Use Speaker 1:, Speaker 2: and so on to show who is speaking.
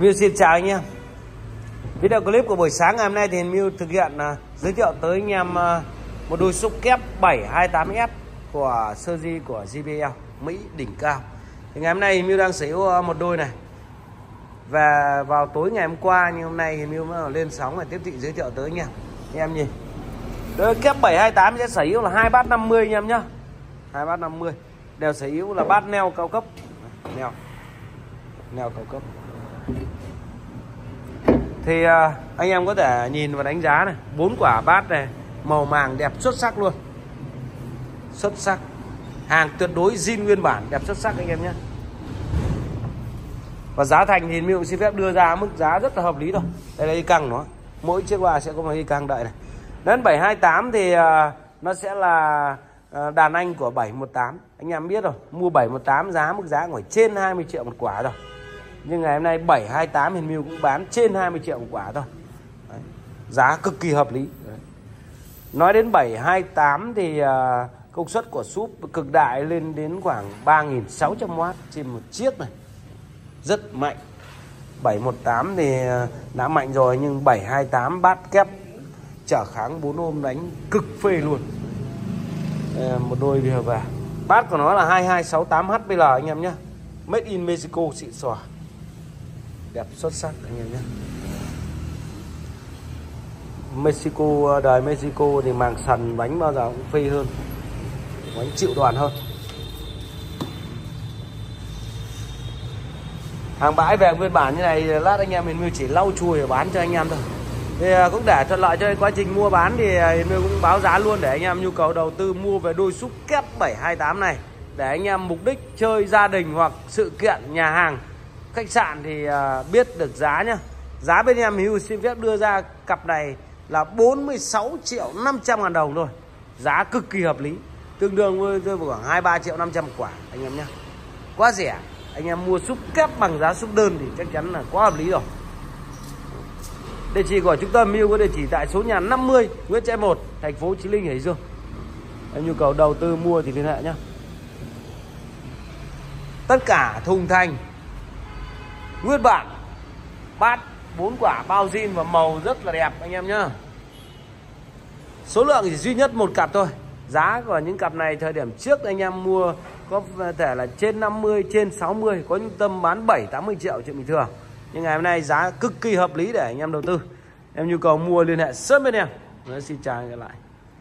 Speaker 1: Hiền xin chào anh em Video clip của buổi sáng ngày hôm nay thì Hiền Miu thực hiện uh, giới thiệu tới anh em uh, một đôi xúc kép 728S của Sergi của JBL Mỹ đỉnh cao. Thì ngày hôm nay Hiền Miu đang sở hữu à, một đôi này. Và vào tối ngày hôm qua nhưng hôm nay Hiền Miu mới lên sóng và tiếp thị giới thiệu tới anh em. Anh em nhìn. Đôi kép 728 sẽ sở hữu là hai bát 50 anh em nhá hai bát 50 đều sở hữu là bát neo cao cấp. Neo. Neo cao cấp thì à, anh em có thể nhìn và đánh giá này. Bốn quả bát này màu màng đẹp xuất sắc luôn. Xuất sắc. Hàng tuyệt đối zin nguyên bản đẹp xuất sắc anh em nhé. Và giá thành thì mình xin phép đưa ra mức giá rất là hợp lý thôi. Đây là y căng nó. Mỗi chiếc loa sẽ có một y căng đợi này. Đến 728 thì uh, nó sẽ là à, đàn anh của 718 anh em biết rồi mua 718 giá mức giá ngoài trên 20 triệu một quả rồi nhưng ngày hôm nay 728 Hiền mưu cũng bán trên 20 triệu một quả thôi. Đấy. giá cực kỳ hợp lý. Đấy. nói đến 728 thì uh, công suất của súp cực đại lên đến khoảng 3.600W trên một chiếc này. Rất mạnh. 718 thì à, đã mạnh rồi nhưng 728 bát kép trở kháng 4 ôm đánh cực phê luôn. Ờ, một đôi vừa vào bát của nó là 2268 HPL anh em nhé. Made in Mexico xịn xòa đẹp, xuất sắc, anh em nhé. Mexico à, đời Mexico thì màng sần bánh bao giờ cũng phi hơn, bánh chịu đoàn hơn. Hàng bãi về nguyên bản như này, lát anh em mình chỉ lau chùi và bán cho anh em thôi. Thì à, cũng để thuận lợi cho quá trình mua bán à, thì mình cũng báo giá luôn để anh em nhu cầu đầu tư mua về đôi xúc kép 728 này. Để anh em mục đích chơi gia đình hoặc sự kiện, nhà hàng khách sạn thì à, biết được giá nhá. Giá bên em Hưu xin phép đưa ra cặp này là 46 triệu 500 ngàn đồng thôi. Giá cực kỳ hợp lý. Tương đương với khoảng 23 triệu 500 quả, anh em nhé quá rẻ. Anh em mua xúc kép bằng giá xúc đơn thì chắc chắn là quá hợp lý rồi. Địa chỉ của trung tâm Miu có địa chỉ tại số nhà 50 Nguyễn Trãi 1 thành phố Chí Linh Hải Dương. Em nhu cầu đầu tư mua thì liên hệ nhé tất cả thùng thành nguyên bản. Bát, bốn quả bao zin và màu rất là đẹp, anh em nhá. Số lượng chỉ duy nhất một cặp thôi. Giá của những cặp này thời điểm trước anh em mua có thể là trên 50 trên 60 có những tâm bán 7 80 triệu chuyện bình thường. Nhưng ngày hôm nay giá cực kỳ hợp lý để anh em đầu tư. Em nhu cầu mua liên hệ sớm bên em. Nói xin chào lại.